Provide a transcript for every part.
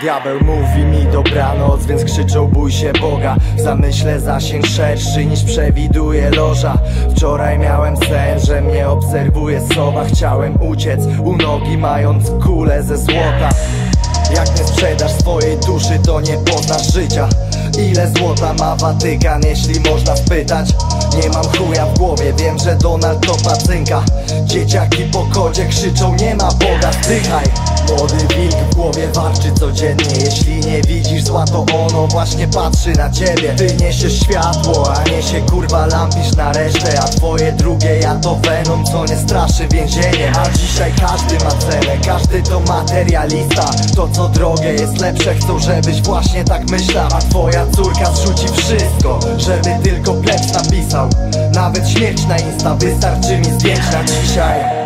Diabeł mówi mi dobranoc, więc krzyczą bój się Boga. W zamyśle zasięg szerszy niż przewiduje loża. Wczoraj miałem sen, że mnie obserwuje sowa. Chciałem uciec u nogi mając kulę ze złota. Jak nie sprzedasz swojej duszy, to nie poznasz życia Ile złota ma Watykan, jeśli można spytać? Nie mam chuja w głowie, wiem, że Donald to pacynka. Dzieciaki po kodzie krzyczą, nie ma Boga, zdychaj Młody wilk w głowie warczy codziennie. Jeśli nie widzisz zła, to ono właśnie patrzy na ciebie. Ty niesiesz światło, a niesie kurwa lampisz na resztę. A twoje drugie ja to Venom, co nie straszy więzieniem A dzisiaj każdy ma cenę, każdy to materialista. To co drogie jest lepsze, chcą żebyś właśnie tak myślał. A twoja córka zrzuci wszystko, żeby tylko plebs napisał. Nawet śmierć na insta wystarczy mi zdjęć na dzisiaj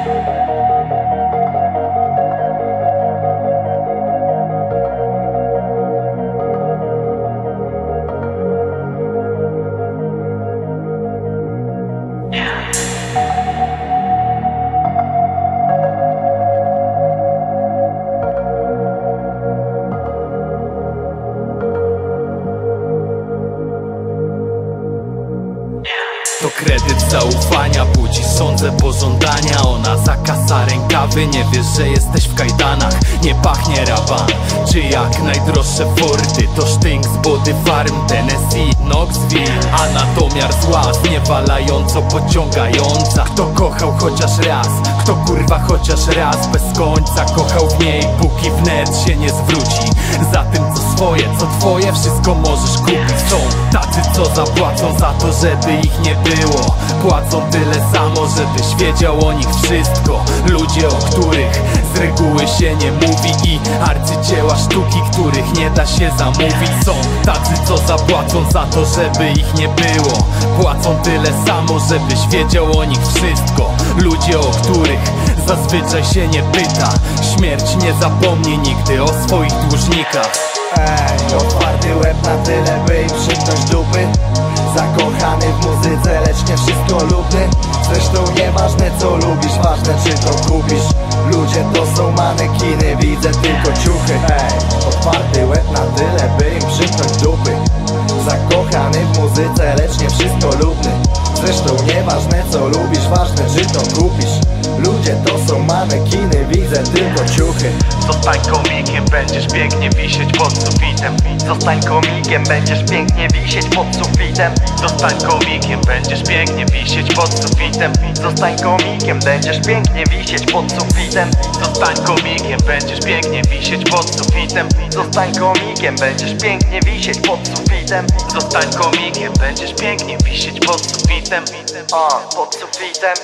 kredyt zaufania budzi sądzę pożądania. Ona zakasa rękawy, nie wiesz, że jesteś w kajdanach. Nie pachnie raban, czy jak najdroższe Fordy To sztynk z body farm, Tennessee, Knoxville. Anatomiar zła, zniewalająco pociągająca. Kto kochał chociaż raz, kto kurwa chociaż raz Bez końca kochał w niej, póki wnet się nie zwróci Za tym co swoje, co twoje, wszystko możesz kupić. Są tacy co zapłacą za to, żeby ich nie było. Płacą tyle samo, żebyś wiedział o nich wszystko. Ludzie, o których z reguły się nie mówi I arcydzieła sztuki, których nie da się zamówić. Są tacy, co zapłacą za to, żeby ich nie było. Płacą tyle samo, żebyś wiedział o nich wszystko. Ludzie, o których zazwyczaj się nie pyta. Śmierć nie zapomni nigdy o swoich dłużnikach Ej, otwarty łeb na tyle, by im przymknąć dupy. Zakochany w muzyce, lecz nie wszystko lubny Zresztą nieważne co lubisz, ważne czy to kupisz. Ludzie to są manekiny, widzę tylko ciuchy. Ej, otwarty łeb na tyle, by im przymknąć dupy. Zakochany w muzyce, lecz manekiny, widzę tylko ciuchy. Zostań komikiem, będziesz pięknie wisieć pod sufitem. Zostań komikiem, będziesz pięknie wisieć pod sufitem. Zostań komikiem, będziesz pięknie wisieć pod sufitem. Zostań komikiem, będziesz pięknie wisieć pod sufitem. Zostań komikiem, będziesz pięknie wisieć pod sufitem. Zostań komikiem, będziesz pięknie wisieć pod sufitem. Zostań komikiem, będziesz pięknie wisieć pod sufitem. A, pod sufitem